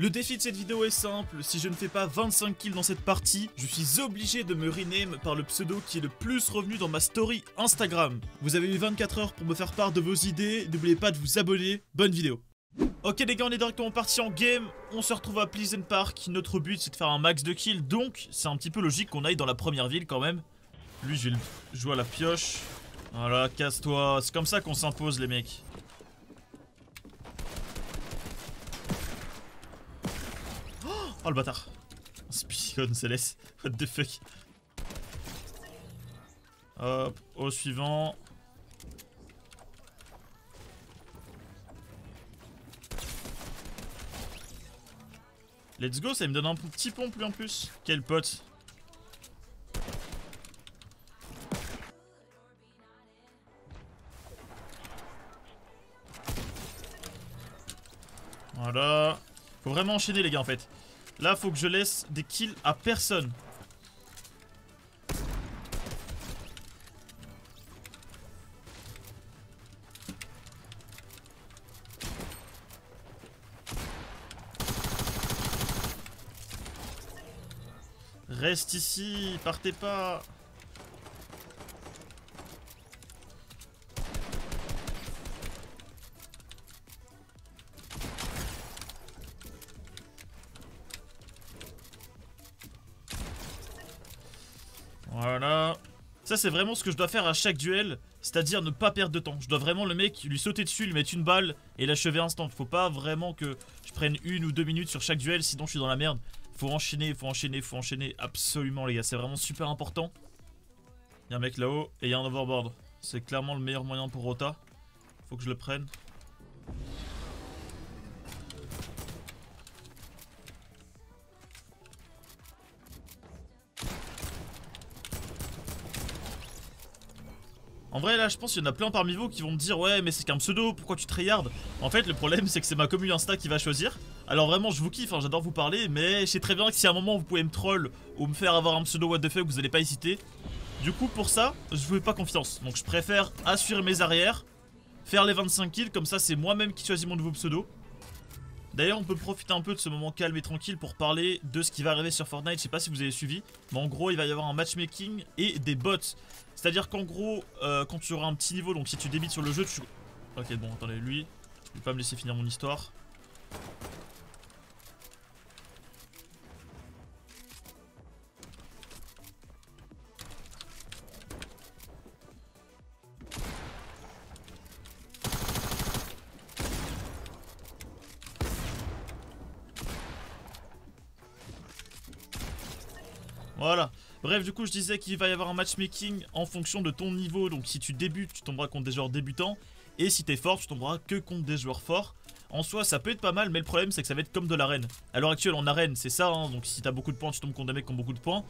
Le défi de cette vidéo est simple, si je ne fais pas 25 kills dans cette partie, je suis obligé de me rename par le pseudo qui est le plus revenu dans ma story Instagram. Vous avez eu 24 heures pour me faire part de vos idées, n'oubliez pas de vous abonner, bonne vidéo. Ok les gars, on est directement parti en game, on se retrouve à Pleasant Park, notre but c'est de faire un max de kills, donc c'est un petit peu logique qu'on aille dans la première ville quand même. Lui je vais le jouer à la pioche, voilà, casse-toi, c'est comme ça qu'on s'impose les mecs. Oh le bâtard Spion Céleste What the fuck Hop, au suivant. Let's go, ça me donne un petit pompe lui en plus. Quel pote. Voilà. Faut vraiment enchaîner les gars en fait. Là, faut que je laisse des kills à personne. Reste ici, partez pas. C'est vraiment ce que je dois faire à chaque duel. C'est-à-dire ne pas perdre de temps. Je dois vraiment le mec lui sauter dessus, lui mettre une balle et l'achever instant. Faut pas vraiment que je prenne une ou deux minutes sur chaque duel, sinon je suis dans la merde. Faut enchaîner, faut enchaîner, faut enchaîner. Absolument, les gars. C'est vraiment super important. Il y a un mec là-haut et il y a un overboard. C'est clairement le meilleur moyen pour Rota. Faut que je le prenne. En vrai là je pense qu'il y en a plein parmi vous qui vont me dire ouais mais c'est qu'un pseudo, pourquoi tu tryhard En fait le problème c'est que c'est ma commune Insta qui va choisir. Alors vraiment je vous kiffe, hein, j'adore vous parler mais je sais très bien que si à un moment vous pouvez me troll ou me faire avoir un pseudo what the fuck vous allez pas hésiter. Du coup pour ça je vous fais pas confiance. Donc je préfère assurer mes arrières Faire les 25 kills comme ça c'est moi-même qui choisis mon nouveau pseudo D'ailleurs on peut profiter un peu de ce moment calme et tranquille pour parler de ce qui va arriver sur Fortnite, je sais pas si vous avez suivi Mais en gros il va y avoir un matchmaking et des bots. C'est à dire qu'en gros euh, quand tu auras un petit niveau, donc si tu débites sur le jeu tu... Ok bon attendez lui, il va pas me laisser finir mon histoire Voilà. Bref, du coup, je disais qu'il va y avoir un matchmaking en fonction de ton niveau. Donc, si tu débutes, tu tomberas contre des joueurs débutants. Et si t'es fort, tu tomberas que contre des joueurs forts. En soi, ça peut être pas mal, mais le problème, c'est que ça va être comme de l'arène. À l'heure actuelle, en arène, c'est ça. Hein, donc, si t'as beaucoup de points, tu tombes contre des mecs qui ont beaucoup de points.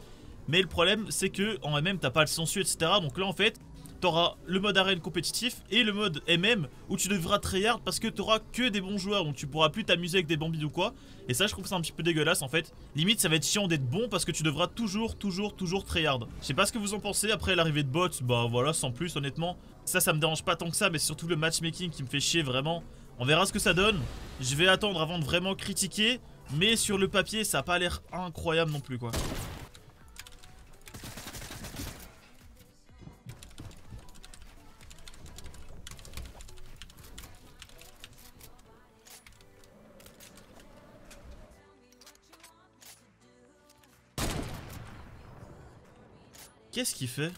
Mais le problème, c'est que en MM, t'as pas le sensu, etc. Donc là, en fait, t'auras le mode arène compétitif et le mode MM où tu devras tryhard parce que t'auras que des bons joueurs donc tu pourras plus t'amuser avec des bambides ou quoi. Et ça je trouve c'est un petit peu dégueulasse en fait. Limite ça va être chiant d'être bon parce que tu devras toujours toujours toujours tryhard. Je sais pas ce que vous en pensez après l'arrivée de bots, bah voilà sans plus honnêtement. Ça ça me dérange pas tant que ça mais surtout le matchmaking qui me fait chier vraiment. On verra ce que ça donne. Je vais attendre avant de vraiment critiquer mais sur le papier ça a pas l'air incroyable non plus quoi. Qu'est-ce qu'il fait?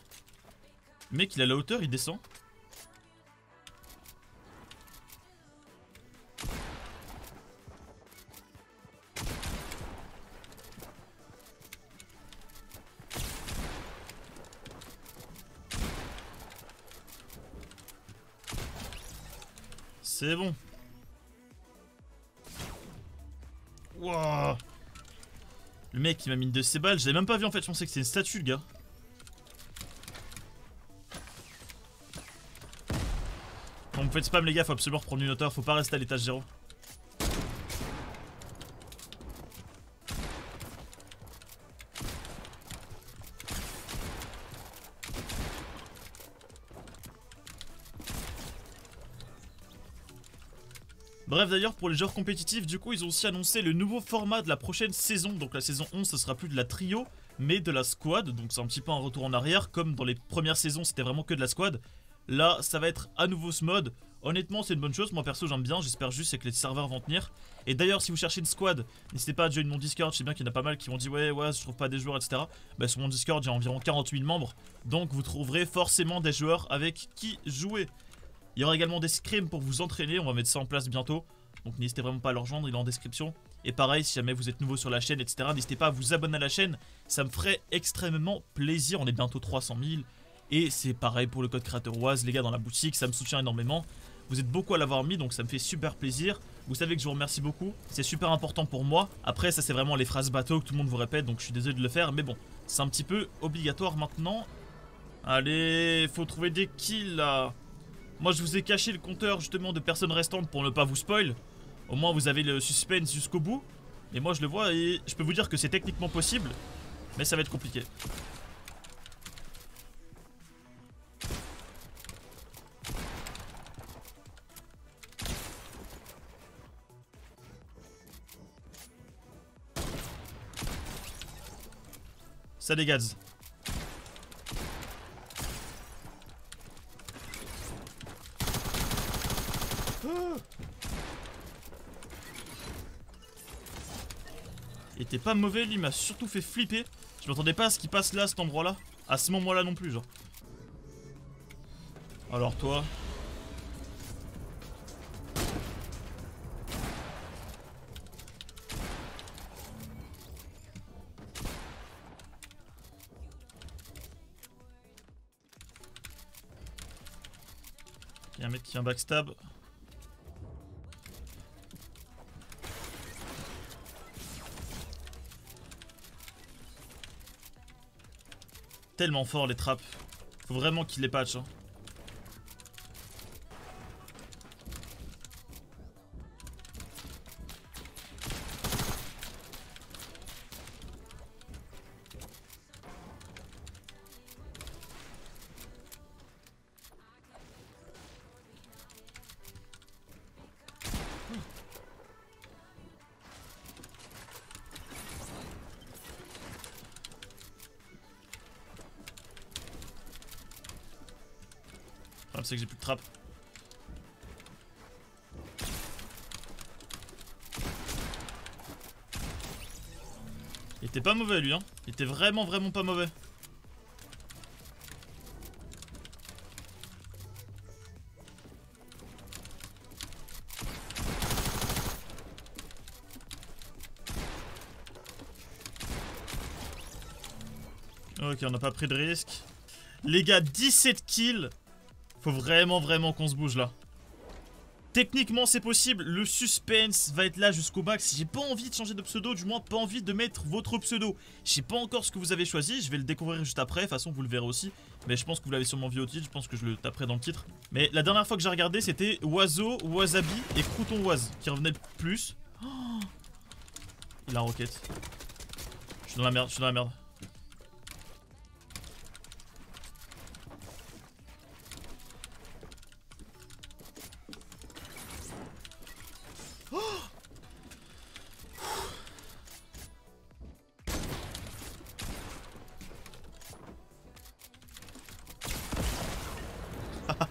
Mec il a la hauteur, il descend. C'est bon. Le mec il m'a mis de ses balles, je l'avais même pas vu en fait, je pensais que c'était une statue le gars. Vous faites spam les gars, faut absolument reprendre une hauteur, faut pas rester à l'étage 0. Bref d'ailleurs pour les joueurs compétitifs du coup ils ont aussi annoncé le nouveau format de la prochaine saison. Donc la saison 11 ce sera plus de la trio mais de la squad. Donc c'est un petit peu un retour en arrière comme dans les premières saisons c'était vraiment que de la squad Là ça va être à nouveau ce mode. Honnêtement c'est une bonne chose, moi perso j'aime bien, j'espère juste que les serveurs vont tenir. Et d'ailleurs si vous cherchez une squad, n'hésitez pas à join mon discord, je sais bien qu'il y en a pas mal qui m'ont dit ouais ouais je trouve pas des joueurs etc Bah sur mon discord il y a environ 48 000 membres. Donc vous trouverez forcément des joueurs avec qui jouer. Il y aura également des scrims pour vous entraîner, on va mettre ça en place bientôt. Donc n'hésitez vraiment pas à le rejoindre, il est en description. Et pareil, si jamais vous êtes nouveau sur la chaîne, etc., n'hésitez pas à vous abonner à la chaîne. Ça me ferait extrêmement plaisir. On est bientôt 300 000. Et c'est pareil pour le code créateur Oise, les gars, dans la boutique. Ça me soutient énormément. Vous êtes beaucoup à l'avoir mis, donc ça me fait super plaisir. Vous savez que je vous remercie beaucoup. C'est super important pour moi. Après, ça, c'est vraiment les phrases bateau que tout le monde vous répète, donc je suis désolé de le faire. Mais bon, c'est un petit peu obligatoire maintenant. Allez, faut trouver des kills, là. Moi, je vous ai caché le compteur, justement, de personnes restantes pour ne pas vous spoil. Au moins, vous avez le suspense jusqu'au bout. Et moi, je le vois et je peux vous dire que c'est techniquement possible. Mais ça va être compliqué. Ça dégage. Il était pas mauvais, lui, il m'a surtout fait flipper. Je m'attendais pas à ce qu'il passe là, cet endroit-là. À ce moment-là non plus, genre. Alors toi Il y a un mec qui vient backstab. Tellement fort les trappes. Faut vraiment qu'il les patch. Hein. C'est que j'ai plus de trappe. Il était pas mauvais lui hein. Il était vraiment vraiment pas mauvais. Ok, on n'a pas pris de risque. Les gars, 17 kills faut vraiment, vraiment qu'on se bouge là. Techniquement c'est possible, le suspense va être là jusqu'au max. J'ai pas envie de changer de pseudo, du moins pas envie de mettre votre pseudo. Je sais pas encore ce que vous avez choisi, je vais le découvrir juste après, de toute façon vous le verrez aussi. Mais je pense que vous l'avez sûrement vu au titre, je pense que je le taperai dans le titre. Mais la dernière fois que j'ai regardé c'était Oiseau, Wasabi et Crouton Oise qui revenaient le plus. Oh Il a un roquette. Je suis dans la merde, je suis dans la merde.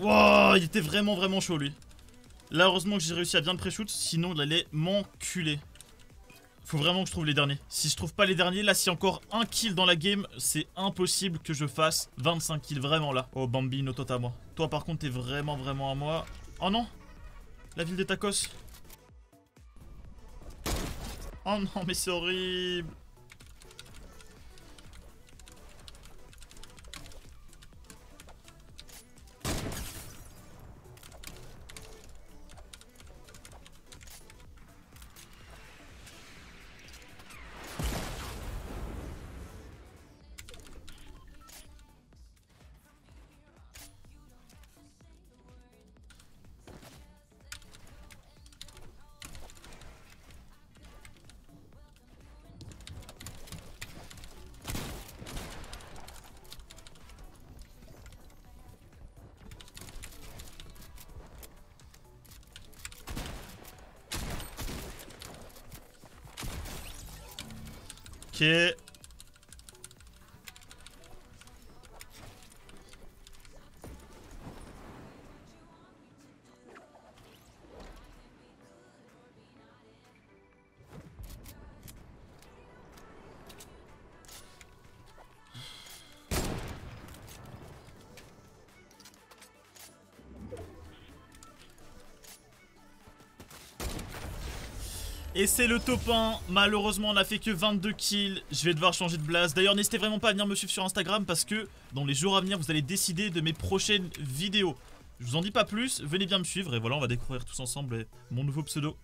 Wow, il était vraiment vraiment chaud lui. Là heureusement que j'ai réussi à bien le pré-shoot, sinon il allait m'enculer. Faut vraiment que je trouve les derniers. Si je trouve pas les derniers, là si encore un kill dans la game, c'est impossible que je fasse 25 kills vraiment là. Oh Bambino, toi à moi. Toi par contre t'es vraiment vraiment à moi. Oh non La ville des tacos. Oh non mais c'est horrible Ok. Et c'est le top 1. Malheureusement, on n'a fait que 22 kills. Je vais devoir changer de blase. D'ailleurs, n'hésitez vraiment pas à venir me suivre sur Instagram parce que dans les jours à venir, vous allez décider de mes prochaines vidéos. Je vous en dis pas plus, venez bien me suivre et voilà, on va découvrir tous ensemble mon nouveau pseudo.